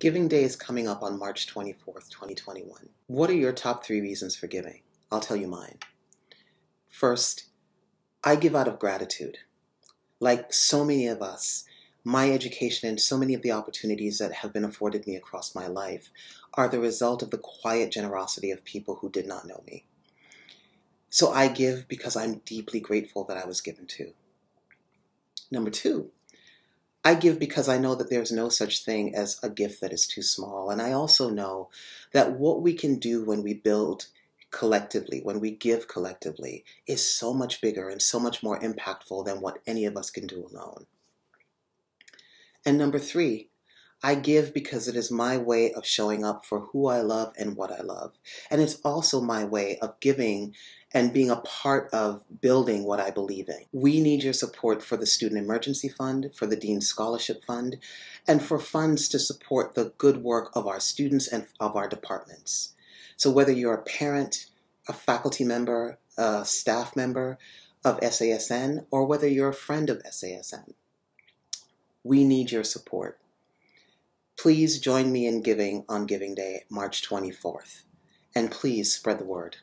Giving Day is coming up on March 24th, 2021. What are your top three reasons for giving? I'll tell you mine. First, I give out of gratitude. Like so many of us, my education and so many of the opportunities that have been afforded me across my life are the result of the quiet generosity of people who did not know me. So I give because I'm deeply grateful that I was given to. Number two, I give because I know that there's no such thing as a gift that is too small. And I also know that what we can do when we build collectively, when we give collectively, is so much bigger and so much more impactful than what any of us can do alone. And number three, I give because it is my way of showing up for who I love and what I love. And it's also my way of giving and being a part of building what I believe in. We need your support for the Student Emergency Fund, for the Dean Scholarship Fund, and for funds to support the good work of our students and of our departments. So whether you're a parent, a faculty member, a staff member of SASN, or whether you're a friend of SASN, we need your support. Please join me in giving on Giving Day, March 24th, and please spread the word.